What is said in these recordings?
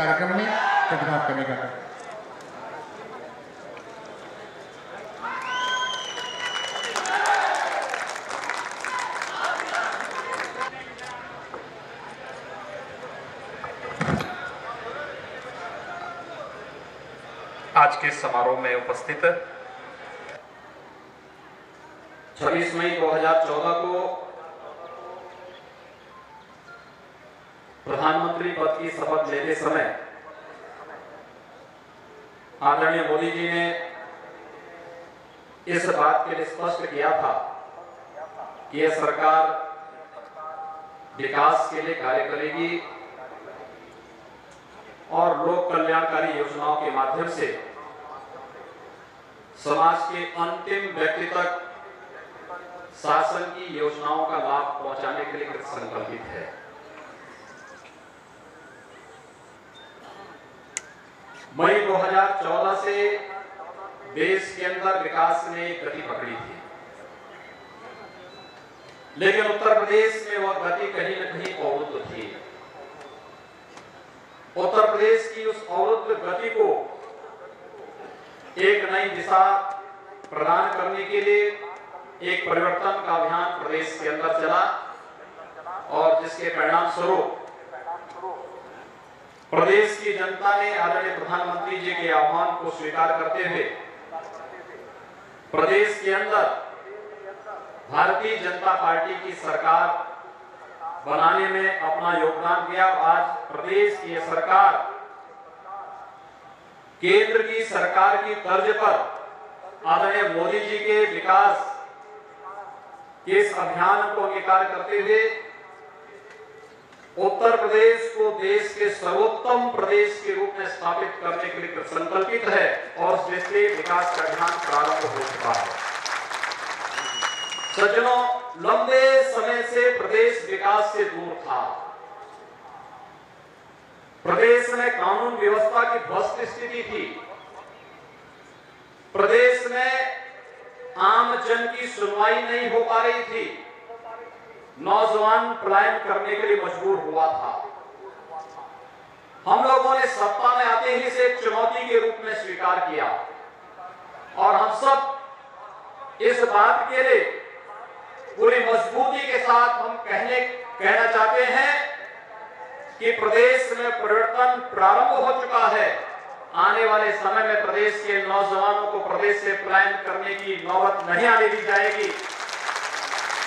कार्यक्रम में प्रतिभाग करने का। आज के समारोह में उपस्थित छब्बीस मई 2014 को प्रधानमंत्री पद की शपथ लेते समय आदरणीय मोदी जी ने इस बात के लिए स्पष्ट किया था कि यह सरकार विकास के लिए कार्य करेगी और लोक कल्याणकारी योजनाओं के माध्यम से समाज के अंतिम व्यक्ति तक शासन की योजनाओं का लाभ पहुँचाने के लिए संकल्पित है। मई 2014 से देश के अंदर विकास ने गति पकड़ी थी। लेकिन उत्तर प्रदेश में वह गति कहीं न कहीं अवरुद्ध थी। उत्तर प्रदेश की उस अवरुद्ध गति को एक नई दिशा प्रदान करने के लिए एक परिवर्तन का अभियान प्रदेश के अंदर चला और जिसके परिणाम स्वरूप प्रदेश की जनता ने आदरणीय प्रधानमंत्री जी के आह्वान को स्वीकार करते हुए प्रदेश के अंदर भारतीय जनता पार्टी की सरकार बनाने में अपना योगदान दिया। आज प्रदेश की सरकार केंद्र की सरकार की तर्ज पर आदरणीय मोदी जी के विकास के इस अभियान को अंगीकार करते हुए उत्तर प्रदेश को देश के सर्वोत्तम प्रदेश के रूप में स्थापित करने के लिए संकल्पित है और जिससे विकास का अभियान प्रारंभ हो चुका है। सज्जनों, लंबे समय से प्रदेश विकास से दूर था। प्रदेश में कानून व्यवस्था की ध्वस्त स्थिति थी। प्रदेश में आम जन की सुनवाई नहीं हो पा रही थी। नौजवान पलायन करने के लिए मजबूर हुआ था। हम लोगों ने सत्ता में आते ही से चुनौती के रूप में स्वीकार किया। और हम सब इस बात के लिए पूरी मजबूती के साथ हम कहने, कहना चाहते हैं कि प्रदेश में परिवर्तन प्रारंभ हो चुका है। आने वाले समय में प्रदेश के नौजवानों को प्रदेश से पलायन करने की नौबत नहीं आने दी जाएगी।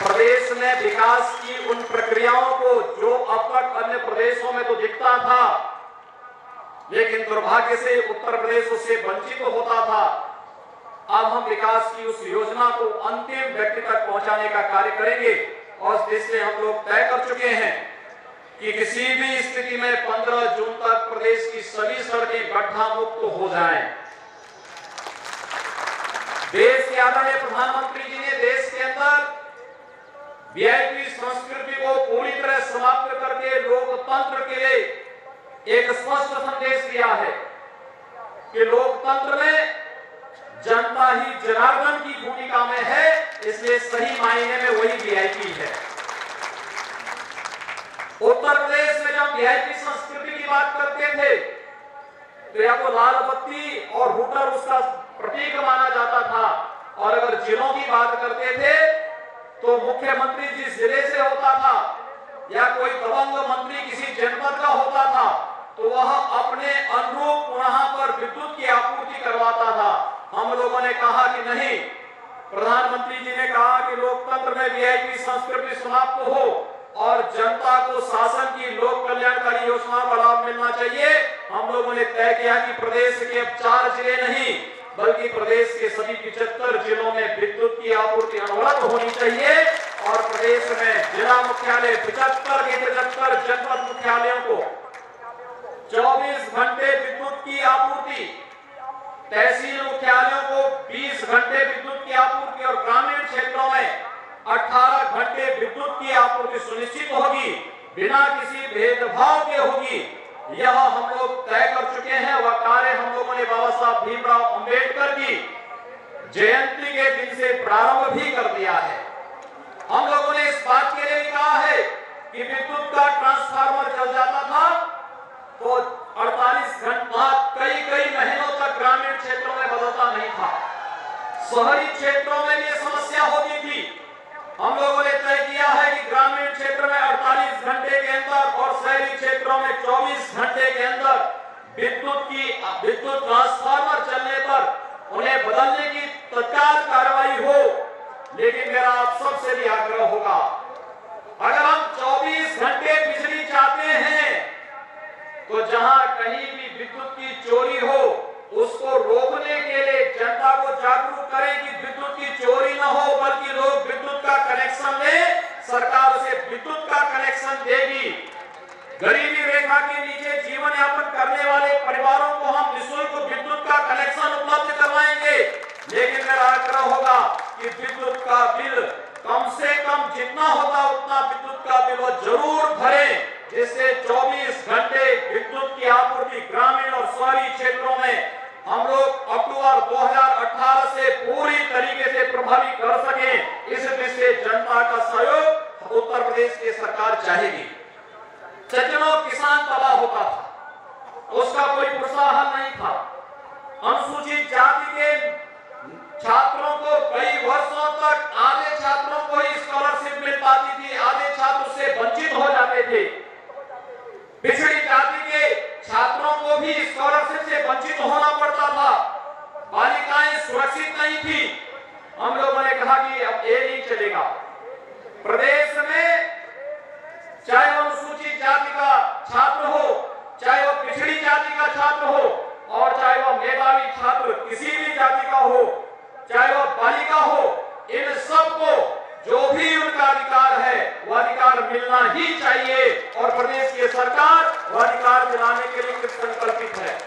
प्रदेश में विकास की उन प्रक्रियाओं को जो अब तक अन्य प्रदेशों में तो दिखता था, लेकिन दुर्भाग्य से उत्तर प्रदेश उससे वंचित तो होता था अब हम विकास की उस योजना को अंतिम व्यक्ति तक पहुँचाने का कार्य करेंगे और इसलिए हम लोग तय कर चुके हैं कि किसी भी स्थिति में 15 जून तक प्रदेश की सभी सड़कें गड्ढा मुक्त हो जाएँ। देश के आदरणीय प्रधानमंत्री जी ने देश के अंदर वीआईपी संस्कृति को पूरी तरह समाप्त करके लोकतंत्र के लिए एक स्पष्ट संदेश दिया है कि लोकतंत्र में जनता ही जनार्दन की भूमिका में है, इसलिए सही मायने में वही वीआईपी है। उत्तर प्रदेश में जब वीआईपी संस्कृति की बात करते थे तो या तो लाल बत्ती और हुटर उसका प्रतीक माना जाता था, और अगर जिलों की बात करते थे तो मुख्यमंत्री जिस ज़िले से होता था या कोई दबंग मंत्री किसी जनपद का होता था तो वह अपने अनुरूप वहाँ पर विद्युत की आपूर्ति करवाता था। हम लोगों ने कहा कि नहीं। प्रधानमंत्री जी ने कहा कि लोकतंत्र में वीआईपी संस्कृति समाप्त हो और जनता को शासन की लोक कल्याणकारी योजनाओं का लाभ मिलना चाहिए। हम लोगों ने तय किया कि प्रदेश के अब चार ज़िले नहीं बल्कि प्रदेश के सभी पिछहत्तर जिलों में विद्युत की आपूर्ति अनवरत होनी चाहिए और प्रदेश में जिला मुख्यालय पिछहत्तर के पिछहत्तर जनपद मुख्यालयों को 24 घंटे विद्युत की आपूर्ति, तहसील मुख्यालयों को 20 घंटे विद्युत की आपूर्ति और ग्रामीण क्षेत्रों में 18 घंटे विद्युत की आपूर्ति सुनिश्चित होगी, बिना किसी भेदभाव के होगी। यह हम लोग तय कर चुके हैं, वह कार्य हम लोगों ने बाबा साहब भीमराव अंबेडकर की जयंती के दिन से प्रारंभ भी कर दिया है। हम लोगों ने इस बात के लिए कहा है कि विद्युत का ट्रांसफार्मर चल जाता था तो 48 घंटा कई कई महीनों तक ग्रामीण क्षेत्रों में बदलता नहीं था। शहरी क्षेत्रों में भी समस्या होती थी हम लोगों ने तय किया है कि ग्रामीण क्षेत्र में 48 घंटे के अंदर और शहरी क्षेत्रों में 24 घंटे के अंदर विद्युत की विद्युत ट्रांसफार्मर चलने पर उन्हें बदलने की तत्काल कार्रवाई हो लेकिन मेरा आप सबसे भी आग्रह होगा अगर हम 24 घंटे बिजली चाहते हैं तो जहाँ कहीं भी विद्युत की चोरी हो उसको रोकने के लिए जनता को जागरूक करें कि विद्युत की चोरी न हो बल्कि लोग विद्युत का कनेक्शन ले सरकार उसे विद्युत का कनेक्शन देगी गरीबी रेखा के नीचे जीवन यापन करने वाले परिवारों को हम निःशुल्क विद्युत का कनेक्शन उपलब्ध करवाएँगे। लेकिन मेरा आग्रह होगा कि विद्युत का बिल कम से कम जितना होता उतना विद्युत का बिल वो ज़रूर भरें, जिससे 24 घंटे विद्युत की आपूर्ति ग्रामीण और शहरी क्षेत्रों में हम लोग अक्टूबर 2018 से पूरी तरीके से प्रभावी कर सकें। इस दृष्टि जनता का सहयोग उत्तर प्रदेश की सरकार चाहेगी। सज्जनों किसान तबाह होता था। उसका कोई प्रोत्साहन नहीं था। अनुसूचित जाति के छात्रों को कई वर्षों तक आधे छात्रों को ही स्कॉलरशिप मिल पाती थी, आधे छात्र उससे वंचित हो जाते थे। पिछड़ी जाति के छात्रों को भी स्कॉलरशिप से वंचित होना पड़ता था। बालिकाएँ सुरक्षित नहीं थी। हम लोगों ने कहा कि अब ये नहीं चलेगा। प्रदेश में चाहे वो अनुसूचित जाति का छात्र हो चाहे वो पिछड़ी जाति का छात्र हो और चाहे वो मेधावी छात्र किसी भी जाति का हो चाहे वो बालिका हो इन सबको जो भी उनका अधिकार है वो अधिकार मिलना ही चाहिए और प्रदेश की सरकार वो अधिकार दिलाने के लिए कृत संकल्पित है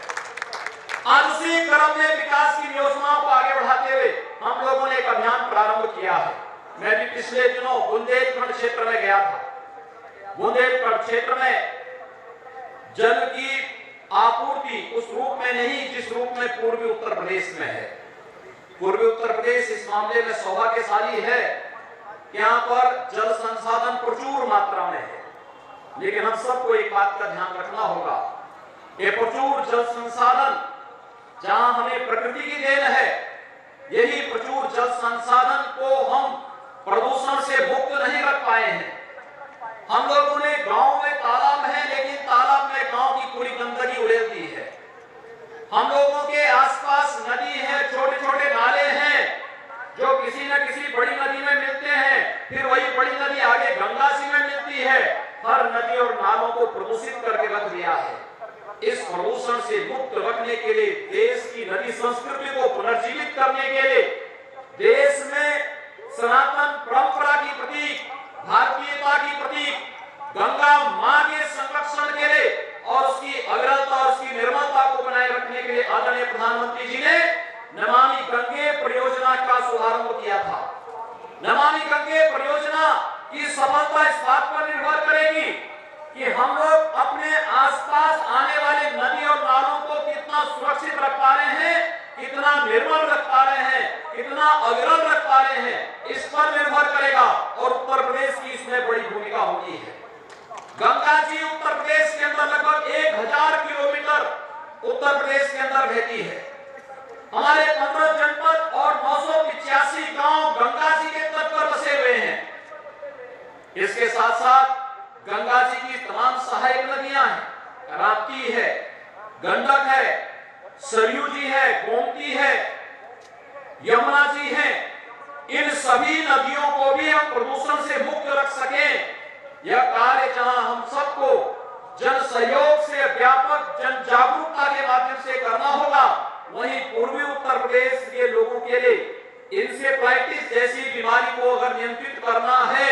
आज उसी क्रम में विकास की योजनाओं को आगे बढ़ाते हुए हम लोगों ने एक अभियान प्रारंभ किया है मैं भी पिछले दिनों बुंदेलखंड क्षेत्र में गया था बुंदेलखंड क्षेत्र में जल की आपूर्ति उस रूप में नहीं, जिस रूप में पूर्वी उत्तर प्रदेश में है। पूर्वी उत्तर प्रदेश इस मामले में सौभाग्यशाली है यहाँ पर जल संसाधन प्रचुर मात्रा में है। लेकिन हम सबको एक बात का ध्यान रखना होगा ये प्रचुर जल संसाधन जहाँ हमें प्रकृति की देन है, यही प्रचुर जल संसाधन को हम प्रदूषण से मुक्त नहीं रख पाए हैं। हम लोगों ने गाँव में तालाब है, लेकिन तालाब में गाँव की पूरी गंदगी उड़ेल दी है। हम लोगों के आसपास नदी है छोटे छोटे नाले हैं, जो किसी न किसी बड़ी नदी में मिलते हैं। फिर वही बड़ी नदी आगे गंगा सी में मिलती है। हर नदी और नालों को प्रदूषित करके रख दिया है। इस प्रदूषण से मुक्त रखने के लिए, देश की नदी संस्कृति को पुनर्जीवित करने के लिए, देश में सनातन परंपरा की प्रतीक भारतीयता की प्रतीक गंगा माँ के संरक्षण के लिए और उसकी अग्रता और उसकी निर्मलता को बनाए रखने के लिए आदरणीय प्रधानमंत्री जी ने नमामि गंगे परियोजना का शुभारंभ किया था नमामि गंगे परियोजना की सफलता इस बात पर निर्भर करेगी कि हम लोग अपने आसपास आने वाले नदी और नालों को कितना सुरक्षित रख पा रहे हैं कितना निर्मल रख पा रहे हैं कितना अविरल रख पा रहे हैं इस पर निर्भर करेगा और उत्तर प्रदेश की इसमें बड़ी भूमिका होगी है गंगा जी उत्तर प्रदेश के अंदर लगभग एक हज़ार किलोमीटर उत्तर प्रदेश के अंदर बहती है। हमारे पंद्रह जनपद और नौ सौ पिचासी गाँव गंगा जी के तट पर बसे हुए हैं। इसके साथ साथ गंगा जी की तमाम सहायक नदियाँ हैं, राप्ती है, गंडक है, सरयू जी है, गोमती है, यमुना जी है। इन सभी नदियों को भी हम प्रदूषण से मुक्त रख सकें। यह कार्य जहाँ हम सबको जन सहयोग से व्यापक जन जागरूकता के माध्यम से करना होगा वहीं पूर्वी उत्तर प्रदेश के लोगों के लिए इंसेफ्लाइटिस जैसी बीमारी को अगर नियंत्रित करना है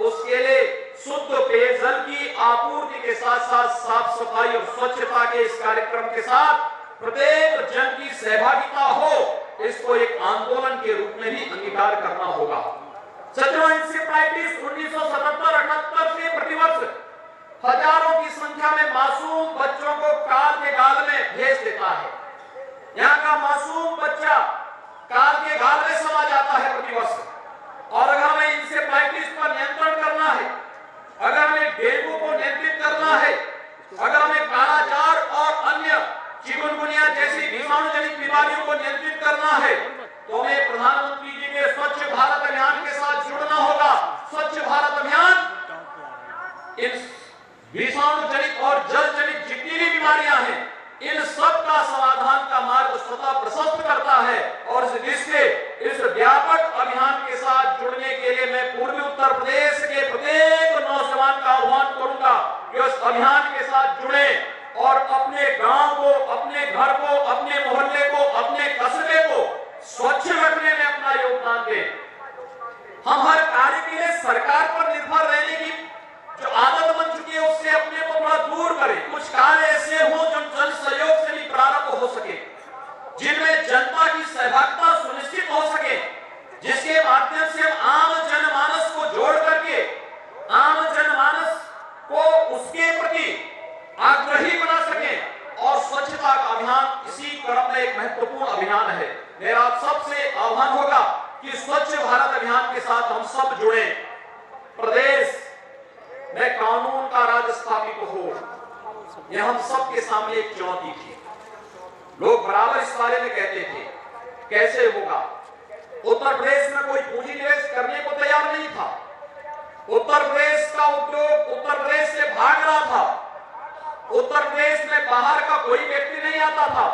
उसके लिए शुद्ध पेयजल की आपूर्ति के साथ साथ साफ़ सफ़ाई और स्वच्छता के इस कार्यक्रम के साथ प्रत्येक जन की सहभागिता हो, इसको एक आंदोलन के रूप में भी अंगीकार करना होगा। इंसेफ्लाइटिस उन्नीस सौ से प्रतिवर्ष हज़ारों की संख्या में मासूम बच्चों को काल के गाल में भेज देता है का मासूम बच्चा काल के गाल में समा जाता है प्रतिवर्ष। और अगर हमें इंसेफ्लाइटिस पर नियंत्रण करना है, अगर हमें डेंगू को नियंत्रित करना है, अगर हमें कालाजार और बीमारियों को नियंत्रित करना है तो हमें प्रधानमंत्री जी के स्वच्छ भारत अभियान के साथ जुड़ना होगा। स्वच्छ भारत अभियान इन विषाणु जनित और जल जनित जितनी भी बीमारियाँ हैं, इन सब का समाधान का मार्ग स्वतः प्रशस्त करता है और इस इससे इस व्यापक अभियान के साथ जुड़ने के लिए मैं पूर्वी उत्तर प्रदेश के प्रत्येक नौजवान का आह्वान करूँगा कि उस अभियान के साथ जुड़े और अपने गाँव को अपने घर को अपने मोहल्ले को अपने कस्बे को स्वच्छ रखने में अपना योगदान दें हम हर कार्य के लिए सरकार पर निर्भर रहने की जो आदत बन चुकी है उससे अपने को थोड़ा दूर करें कुछ कार्य ऐसे हो जो जन सहयोग से भी प्रारंभ हो सके जिनमें जनता की सहभागिता सुनिश्चित हो सके जिसके माध्यम से हम आम जनमानस को जोड़ करके आम जनमानस को उसके प्रति आग्रही बना सके और स्वच्छता का अभियान इसी क्रम में एक महत्वपूर्ण अभियान है मेरा आप सबसे आह्वान होगा कि स्वच्छ भारत अभियान के साथ हम सब जुड़े प्रदेश में कानून का राज स्थापित हो यह हम सबके सामने एक चुनौती थी लोग बराबर इस बारे में कहते थे, कैसे होगा? उत्तर प्रदेश में कोई पूंजी निवेश करने को तैयार नहीं था। उत्तर प्रदेश का उद्योग उत्तर प्रदेश से भाग रहा था। उत्तर प्रदेश में बाहर का कोई व्यक्ति नहीं आता था।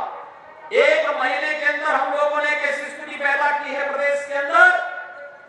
एक महीने के अंदर हम लोगों ने एक स्थिति पैदा की है प्रदेश के अंदर।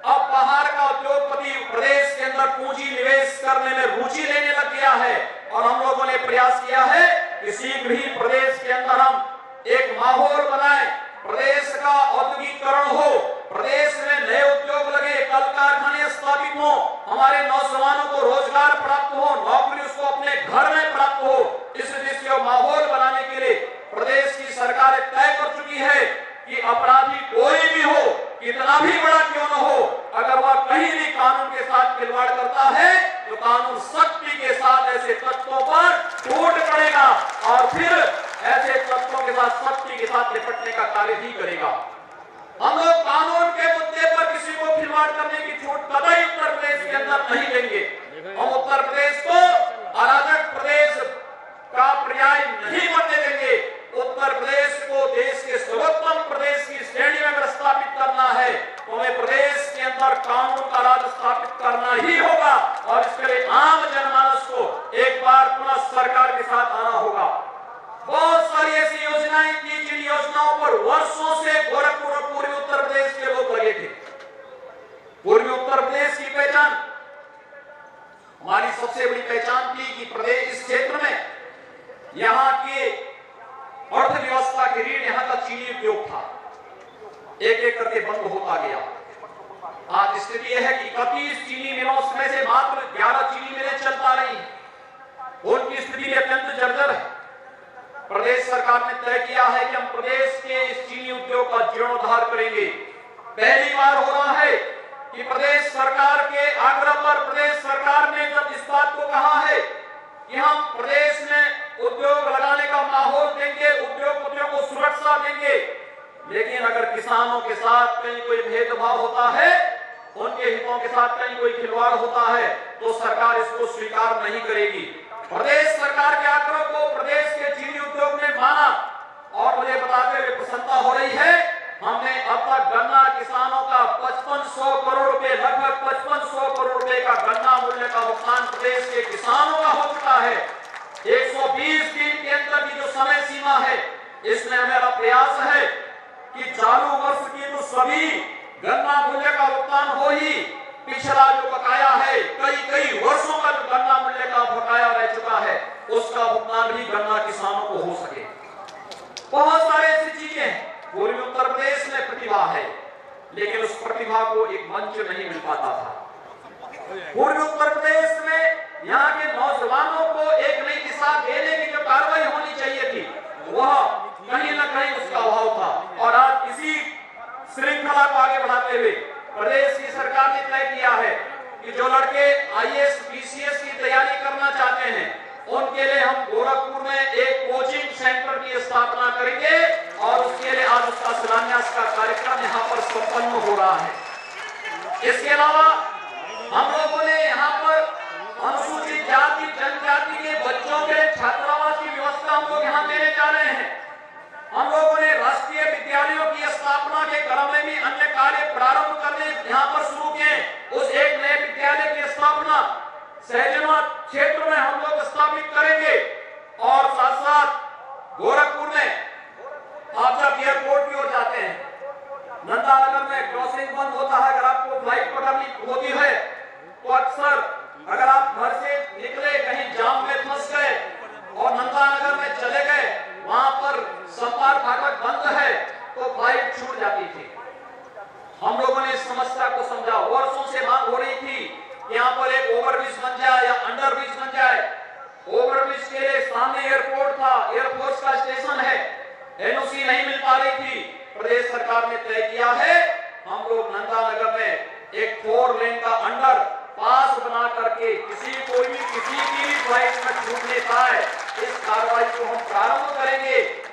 अब बाहर का उद्योगपति प्रदेश के अंदर पूंजी निवेश करने में रुचि लेने लग गया है और हम लोगों ने प्रयास किया है कि शीघ्र ही प्रदेश के अंदर हम एक माहौल बनाए प्रदेश का औद्योगिकरण हो प्रदेश में नए उद्योग लगे कल कारखाने स्थापित हो हमारे नौजवानों को रोज़गार प्राप्त हो नौकरी उसको अपने घर में प्राप्त हो इस दृष्टि माहौल बनाने के लिए प्रदेश की सरकार तय कर चुकी है कि अपराधी कोई भी हो कितना भी बड़ा क्यों न हो अगर वह कहीं भी कानून के साथ खिलवाड़ करता है तो कानून सख्ती के साथ ऐसे तत्वों पर टूट पड़ेगा और फिर ऐसे तत्वों के साथ सख्ती के साथ निपटने का कार्य ही करेगा। हम लोग कानून के मुद्दे पर किसी को खिलवाड़ करने की छूट कतई उत्तर प्रदेश के अंदर नहीं देंगे। हम उत्तर प्रदेश को अराजक प्रदेश का पर्याय नहीं बनने देंगे। उत्तर प्रदेश को देश के सर्वोत्तम प्रदेश की श्रेणी में स्थापित करना है। तो हमें प्रदेश के अंदर कानून का राज स्थापित करना ही होगा और इसके लिए आम जनमानस को एक बार पुनः सरकार के साथ आना होगा। बहुत सारी ऐसी योजनाएँ की जिन योजनाओं पर वर्षों से गोरखपुर और पूर्वी उत्तर प्रदेश के लोग लगे थे पूर्वी उत्तर प्रदेश की पहचान हमारी सबसे बड़ी पहचान थी कि प्रदेश इस क्षेत्र में यहाँ के अर्थव्यवस्था की रीढ़ यहाँ का चीनी उद्योग था एक एक करके बंद होता गया आज स्थिति यह है कि इकतीस चीनी मिलों में से मात्र 11 चीनी मिलें चल पा रही हैं उनकी स्थिति अत्यंत जर्जर है प्रदेश सरकार ने तय किया है कि हम प्रदेश के इस चीनी उद्योग का जीर्णोद्धार करेंगे पहली बार हो रहा है कि प्रदेश सरकार के आग्रह पर प्रदेश सरकार ने जब इस बात को कहा है कि हम प्रदेश में उद्योग लगाने का माहौल देंगे, उद्योगपतियों को सुरक्षा देंगे, लेकिन अगर किसानों के साथ कहीं कोई भेदभाव होता है, उनके हितों के साथ कहीं कोई खिलवाड़ होता है तो सरकार इसको स्वीकार नहीं करेगी। प्रदेश सरकार के आग्रह को प्रदेश के चीनी उद्योग ने माना और मुझे बताते हुए प्रसन्नता हो रही है हमने अब तक गन्ना किसानों का पचपन सौ करोड़ रुपए लगभग पचपन सौ करोड़ रुपए का गन्ना मूल्य का भुगतान प्रदेश के किसानों का हो चुका है 120 दिन के अंदर की जो समय सीमा है इसमें हमारा प्रयास है कि चालू वर्ष की तो सभी गन्ना मूल्य का भुगतान हो ही पिछला जो बकाया है कई कई वर्षों का जो गन्ना मूल्य का बकाया रह चुका है उसका भुगतान भी गन्ना किसानों को हो सके बहुत सारे ऐसी चीज़ें हैं पूर्वी उत्तर प्रदेश में प्रतिभा है लेकिन उस प्रतिभा को एक मंच नहीं मिल पाता था। पूर्वी उत्तर प्रदेश में यहाँ के नौजवानों को एक नई दिशा देने की जो कार्रवाई होनी चाहिए थी, वह कहीं ना कहीं उसका अभाव था। और आज इसी श्रृंखला को आगे बढ़ाते हुए प्रदेश की सरकार ने तय किया है कि जो लड़के आईएएस पीसीएस की तैयारी करना चाहते हैं, उनके लिए हम गोरखपुर में एक कोचिंग सेंटर की स्थापना करेंगे और उसके लिए आज उसका शिलान्यास का कार्यक्रम यहाँ पर संपन्न हो रहा है। इसके अलावा हम लोगों ने यहाँ पर अनुसूचित जाति, जनजाति के बच्चों के छात्रावास की व्यवस्था हम लोग यहाँ देने जा रहे हैं। हम लोगों ने राष्ट्रीय विद्यालयों की स्थापना के क्रम में भी अन्य कार्य प्रारंभ करने यहाँ पर शुरू किए। उस एक नए विद्यालय की स्थापना सहजना क्षेत्र में हम लोग स्थापित करेंगे। और साथ साथ गोरखपुर में आप एयरपोर्ट की ओर जाते हैं। घंटा अगर में क्रॉसिंग बंद होता है अगर आपको फ़्लाइट पकड़नी होती करके किसी कोई भी किसी की भी ख्वाहिश में छूट पाए। इस कार्रवाई को हम प्रारंभ करेंगे।